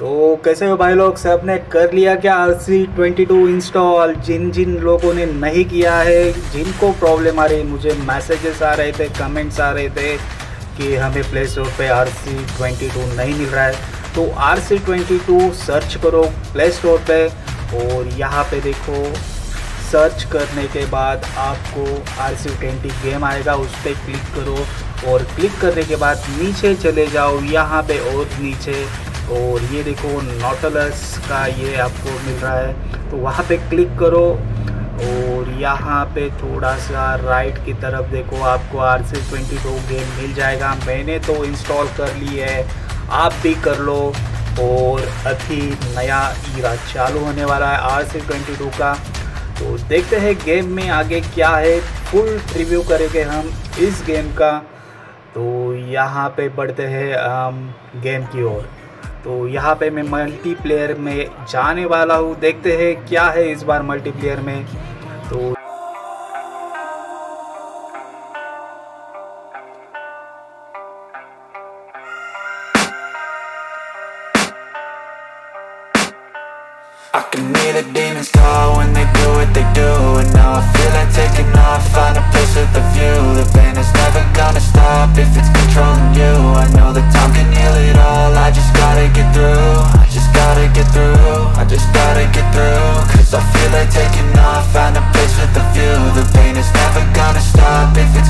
तो कैसे हो भाई लोग? सबने कर लिया क्या? R C twenty two install जिन जिन लोगों ने नहीं किया है, जिनको प्रॉब्लम आ रही, मुझे मैसेजेस आ रहे थे कमेंट्स आ रहे थे कि हमें प्ले स्टोर पर आर सी ट्वेंटी टू नहीं मिल रहा है। तो R C twenty two search करो प्ले स्टोर पर और यहाँ पे देखो सर्च करने के बाद आपको आर सी ट्वेंटी गेम आएगा। उस पर क्लिक करो और क्लिक करने के बाद नीचे चले जाओ। यहाँ पे और नीचे और ये देखो नोटलस का ये आपको मिल रहा है। तो वहाँ पे क्लिक करो और यहाँ पे थोड़ा सा राइट की तरफ़ देखो, आपको R C twenty two game मिल जाएगा। मैंने तो इंस्टॉल कर ली है, आप भी कर लो। और अभी नया ईरा चालू होने वाला है आर सी ट्वेंटी टू का। तो देखते हैं गेम में आगे क्या है। फुल रिव्यू करेंगे हम इस गेम का। तो यहाँ पे बढ़ते हैं हम गेम की ओर। तो यहाँ पे मैं मल्टीप्लेयर में जाने वाला हूँ देखते हैं क्या है इस बार मल्टीप्लेयर में तो I can hear the demons call when they do what they do And now I feel like taking off, find a place with a view The pain is never gonna stop if it's controlling you I know that time can heal it if it's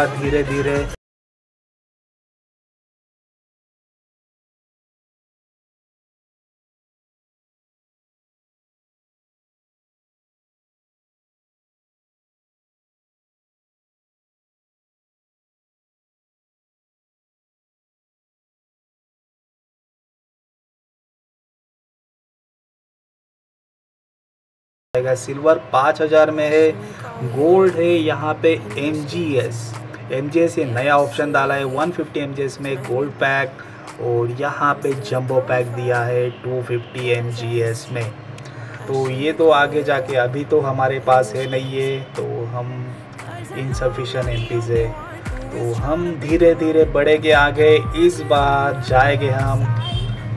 का धीरे धीरे silver पाँच हज़ार में है, gold है, यहाँ पे एम जी एस एम नया ऑप्शन डाला है। वन फिफ्टी में गोल्ड पैक और यहाँ पे जंबो पैक दिया है 250 फिफ्टी में। तो ये तो आगे जाके अभी तो हमारे पास है नहीं है तो हम इनसफिशेंट एम से। तो हम धीरे धीरे बढ़ेंगे आगे, इस बार जाएँगे हम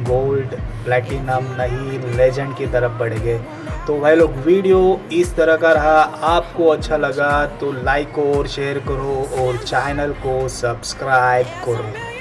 गोल्ड, प्लेटिनम नहीं लेजेंड की तरफ़ बढ़ गए। तो भाई लोग, वीडियो इस तरह का रहा। आपको अच्छा लगा तो लाइक और शेयर करो और चैनल को सब्सक्राइब करो।